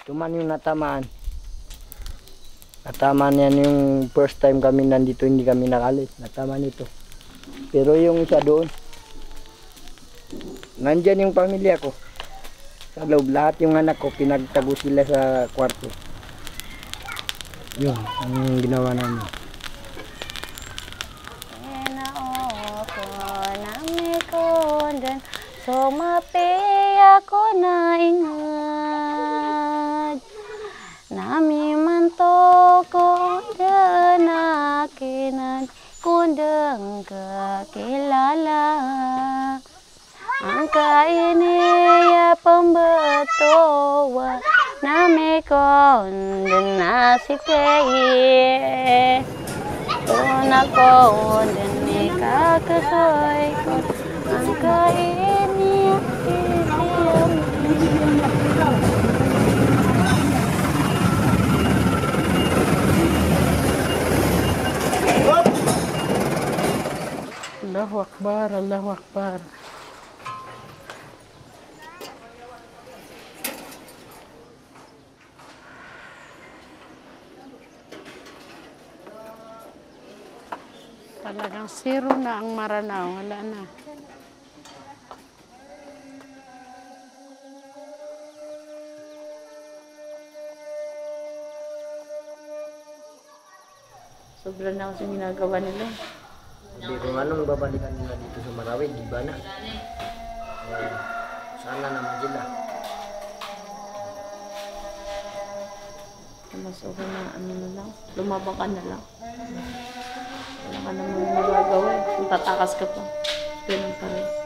Ito man yung natamaan. Natamaan yan yung first time kami nandito, hindi kami nakalit. Natamaan ito. Pero yung isa doon, nandyan yung pamilya ko. Sa loob, lahat yung anak ko, pinagtago sila sa kwarto. Yun, ang ginawa namin. Kondan Sumapi ako na ingad nami manto ko de na kinan kundang ka kilala angka ini ya pembetowa nami kon den asik tei una kon den ka kasoi ko. Angka ini ya Allahu Akbar, Allahu Akbar. Talagang zero na ang Maranao. Wala na. Sobra na ako sa ginagawa nila. Anong babalikan nila dito sa Marawi, di ba na? Eh, sana naman sila. Mas okay na ano na lang. Lumabang ka na lang. Wala ka naman magagawa. eh. Tatakas ka pa. Ganun pa rin.